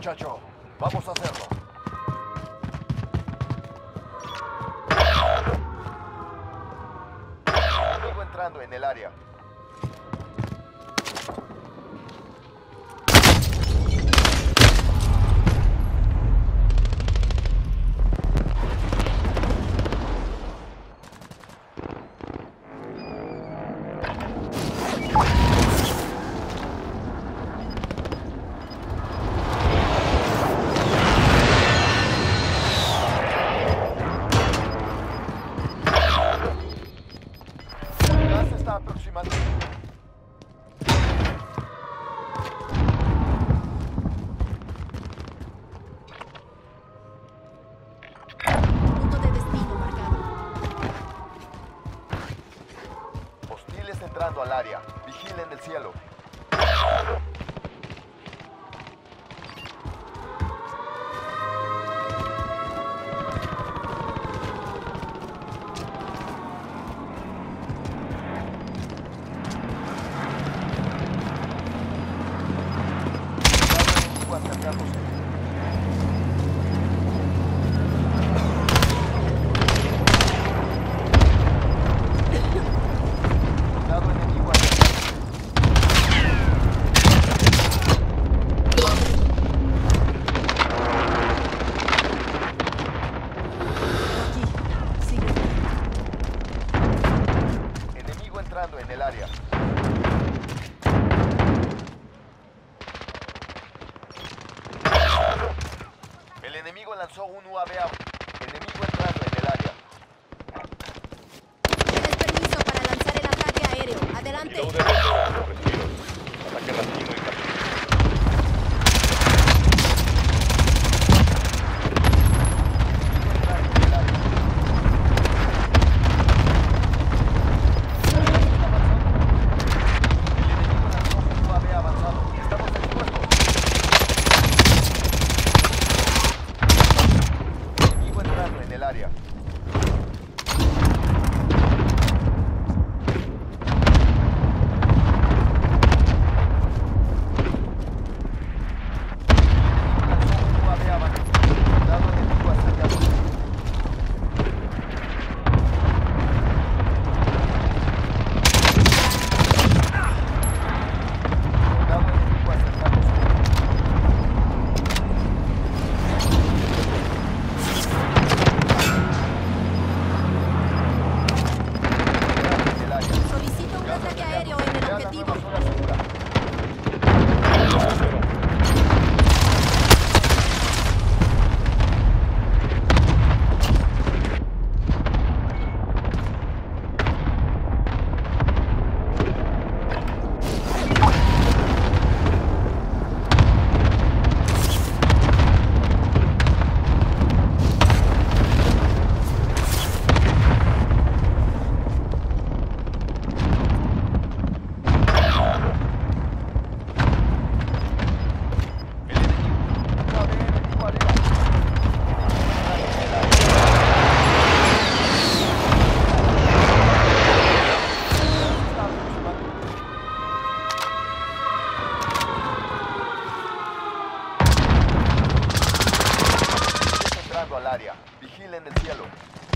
muchacho. Vamos a hacerlo. Luego entrando en el área. Hostiles entrando al área. Vigilen el cielo. Enemigo Copialo.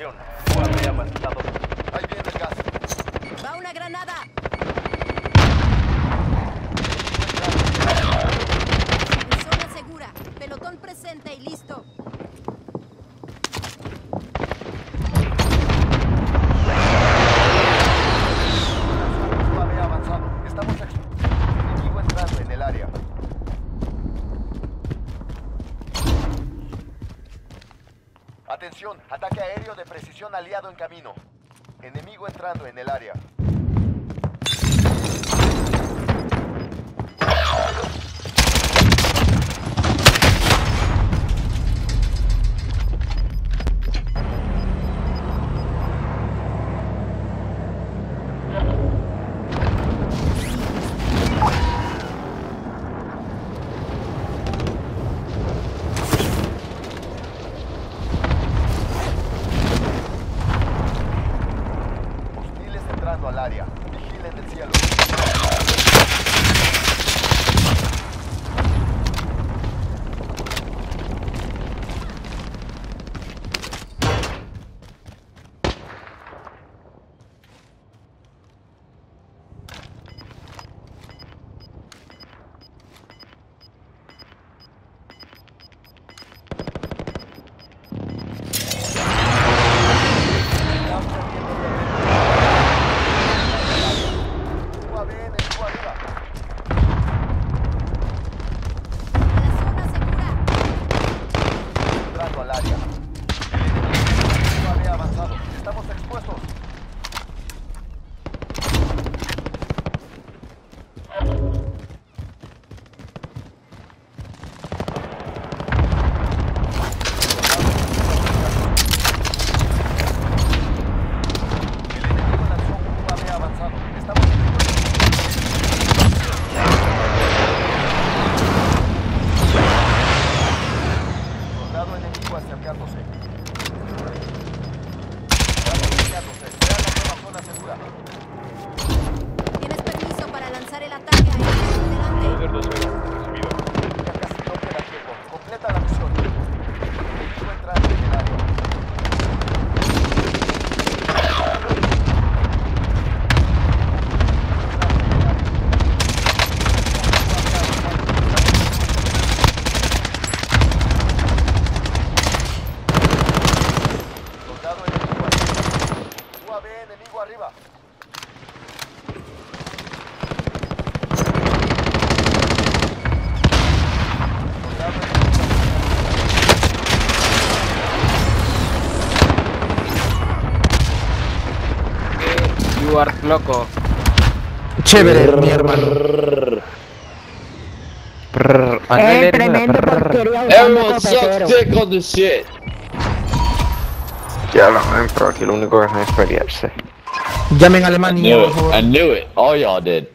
¡Va una granada! En zona segura. Pelotón presente y listo. UAV avanzado. Estamos ex... Enemigo entrando en el área. Atención, ataque aéreo de precisión aliado en camino. Enemigo entrando en el área. Those are You are loco. Chévere, mi hermano. Prrr, Eh, tremendo porquería usando copetero. on the shit. Ya lo pero aquí lo único que es experiencia. Llamen a I Alemania, knew it. I knew it. All y'all did.